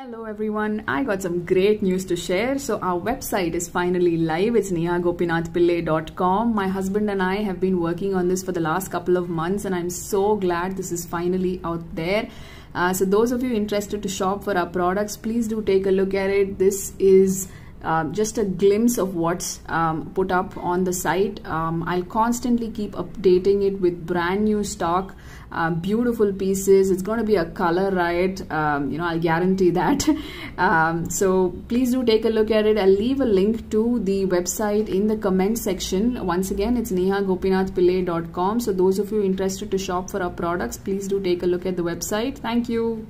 Hello everyone, I got some great news to share. So our website is finally live. It's nehagopinathpillai.com. My husband and I have been working on this for the last couple of months and I'm so glad this is finally out there. Uh, so those of you interested to shop for our products, please do take a look at it. This is uh, just a glimpse of what's um, put up on the site. Um, I'll constantly keep updating it with brand new stock, uh, beautiful pieces. It's going to be a color riot. Um, you know, I'll guarantee that. Um, so please do take a look at it. I'll leave a link to the website in the comment section. Once again, it's nehagopinathpillai.com. So those of you interested to shop for our products, please do take a look at the website. Thank you.